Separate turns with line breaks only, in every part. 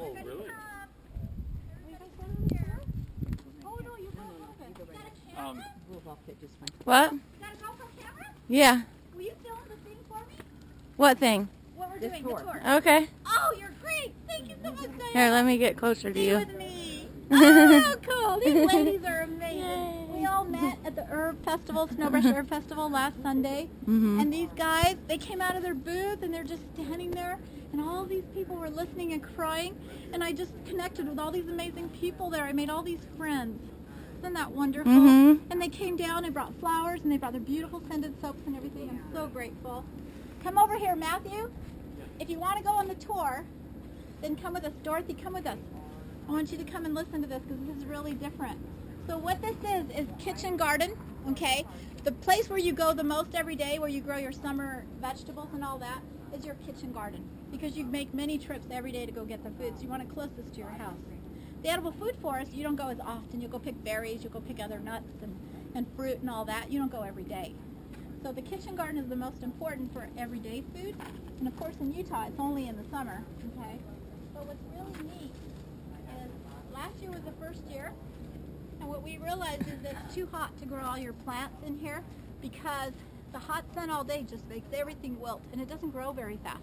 Oh, really?
Oh no, you got?
Um,
We'll walk it just fine.
What?
You got a GoPro camera?
Yeah.
Will you film the thing for me?
What thing?
What we're
This
doing,
tour.
the tour.
Okay.
Oh, you're great. Thank you so much, Diane.
Here, let me get closer to you.
with me. Oh, cool. These ladies are amazing. We all met at the Herb Festival, Snowbrush Herb Festival last Sunday.
Mhm.
And these guys, they came out of their booth and they're just standing there. And all these people were listening and crying. And I just connected with all these amazing people there. I made all these friends. Isn't that wonderful?
Mhm.
And they came down and brought flowers and they brought their beautiful scented soaps and everything. I'm so grateful. Come over here, Matthew. If you want to go on the tour, then come with us. Dorothy, come with us. I want you to come and listen to this because this is really different. So what this is is kitchen garden, okay? The place where you go the most every day, where you grow your summer vegetables and all that, is your kitchen garden because you make many trips every day to go get the food. So you want it closest to your house. The edible food forest, you don't go as often. You'll go pick berries, you'll go pick other nuts and, and fruit and all that. You don't go every day. So the kitchen garden is the most important for everyday food. And of course in Utah, it's only in the summer, okay? But what's really neat is last year was the first year, and what we realized is that it's too hot to grow all your plants in here because the hot sun all day just makes everything wilt, and it doesn't grow very fast.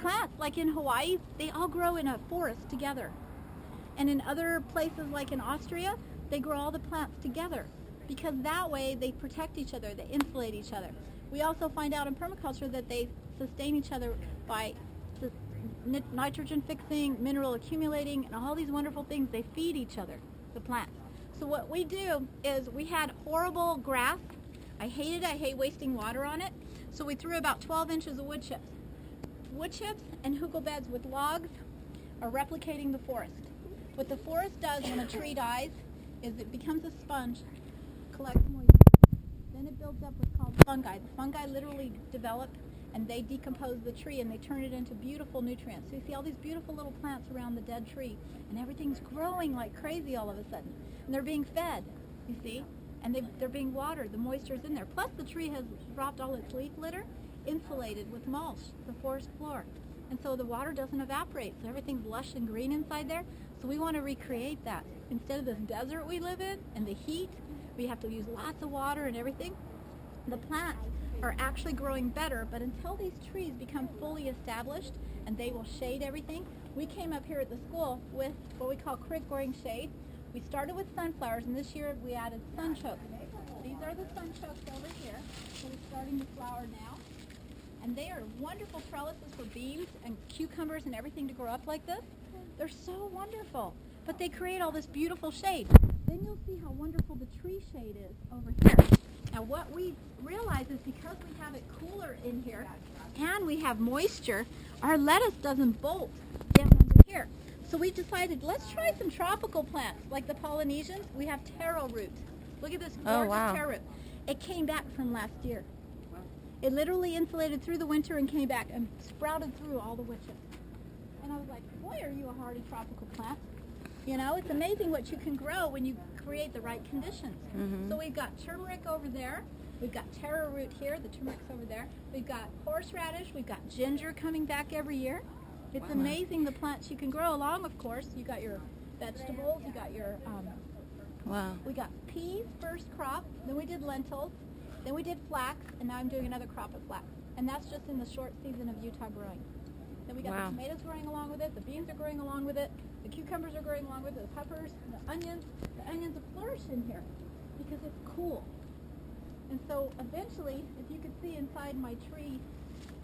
plants, like in Hawaii, they all grow in a forest together. And in other places like in Austria, they grow all the plants together because that way they protect each other, they insulate each other. We also find out in permaculture that they sustain each other by nitrogen fixing, mineral accumulating, and all these wonderful things. They feed each other, the plants. So what we do is we had horrible grass. I hated it. I hate wasting water on it. So we threw about 12 inches of wood chips. Wood chips and hugel beds with logs are replicating the forest. What the forest does when a tree dies is it becomes a sponge, collects moisture. Then it builds up what's called fungi. The fungi literally develop and they decompose the tree and they turn it into beautiful nutrients. So you see all these beautiful little plants around the dead tree and everything's growing like crazy all of a sudden. And they're being fed, you see? And they, they're being watered. The moisture is in there. Plus the tree has dropped all its leaf litter, insulated with mulch, the forest floor. And so the water doesn't evaporate. So everything's lush and green inside there. So we want to recreate that. Instead of this desert we live in and the heat, we have to use lots of water and everything. The plants are actually growing better, but until these trees become fully established and they will shade everything, we came up here at the school with what we call creek growing shade. We started with sunflowers, and this year we added sunchokes. These are the sunchokes over here. So we're starting to flower now. And they are wonderful trellises for beans and cucumbers and everything to grow up like this. They're so wonderful. But they create all this beautiful shade. Then you'll see how wonderful the tree shade is over here. Now what we realize is because we have it cooler in here and we have moisture, our lettuce doesn't bolt down under here. So we decided let's try some tropical plants like the Polynesians. We have taro root. Look at this
Oh,
gorgeous
wow.
taro root. It came back from last year. It literally insulated through the winter and came back and sprouted through all the witches. And I was like, boy, are you a hardy tropical plant. You know, it's amazing what you can grow when you create the right conditions.
Mhm.
So we've got turmeric over there. We've got taro root here. The turmeric's over there. We've got horseradish. We've got ginger coming back every year. It's amazing the plants you can grow along, of course. You got your vegetables. You got your um,
Wow.
we got peas first crop, then we did lentils, then we did flax, and now I'm doing another crop of flax. And that's just in the short season of Utah growing. Then we got
Wow.
the tomatoes growing along with it, the beans are growing along with it, the cucumbers are growing along with it, the peppers, the onions. The onions are flourishing here because it's cool. And so eventually, if you could see inside my tree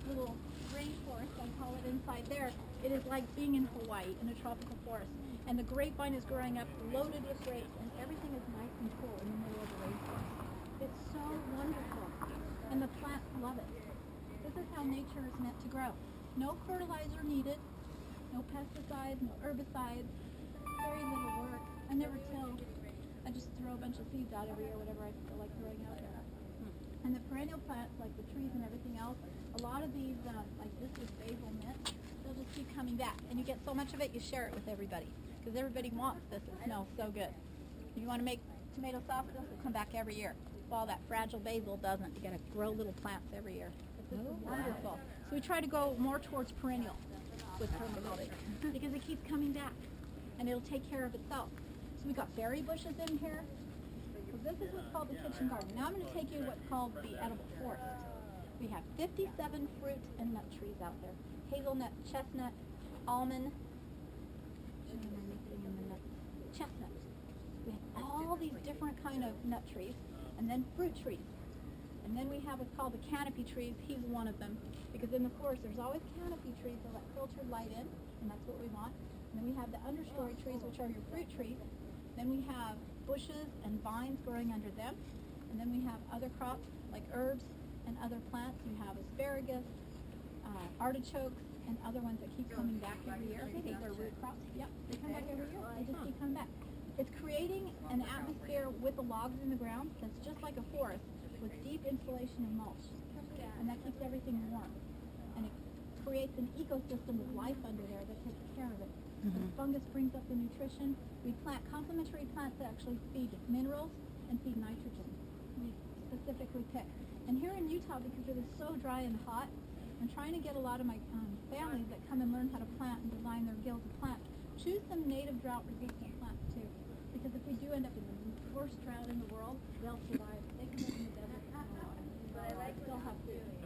little rainforest, I call it inside there, it is like being in Hawaii in a tropical forest. And the grapevine is growing up loaded with grapes and everything is nice and cool in the middle of the rainforest. It's so wonderful. And the plants love it. This is how nature is meant to grow. No fertilizer needed, no pesticides, no herbicides, very little work. I never till. I just throw a bunch of seeds out every year, whatever I feel like throwing out there. Perennial plants, like the trees and everything else, a lot of these, uh, like this is basil mint, they'll just keep coming back. And you get so much of it, you share it with everybody. Because everybody wants this. It smells so good. If you want to make tomato sauce, this will come back every year. Well, that fragile basil doesn't. You got to grow little plants every year. This is wonderful. So we try to go more towards perennial. with permaculture because it keeps coming back and it'll take care of itself. So we got berry bushes in here. So this is what's called the kitchen garden. Now I'm going to take you to what's called the edible forest. We have 57 fruit and nut trees out there. Hazelnut, chestnut, almond, chestnut. We have all these different kind of nut trees and then fruit trees. And then we have what's called the canopy trees. He's one of them. Because in the forest, there's always canopy trees that let filtered light in, and that's what we want. And then we have the understory trees, which are your fruit trees. Then we have bushes and vines growing under them. And then we have other crops like herbs and other plants. You have asparagus, uh, artichokes, and other ones that keep coming back every year. Because they're root crops. Yep, they come back every year. They just keep coming back. It's creating an atmosphere with the logs in the ground that's just like a forest with deep insulation and mulch. And that keeps everything warm. And it creates an ecosystem of life under there that takes care of it. Mm-hmm. The fungus brings up the nutrition. We plant complementary plants that actually feed minerals and feed nitrogen. We specifically pick. And here in Utah, because it is so dry and hot, I'm trying to get a lot of my um, families that come and learn how to plant and design their guilds of plants. Choose some native drought-resistant plants too, because if we do end up in the worst drought in the world, they'll survive. They can live in the desert, but I like they'll have food.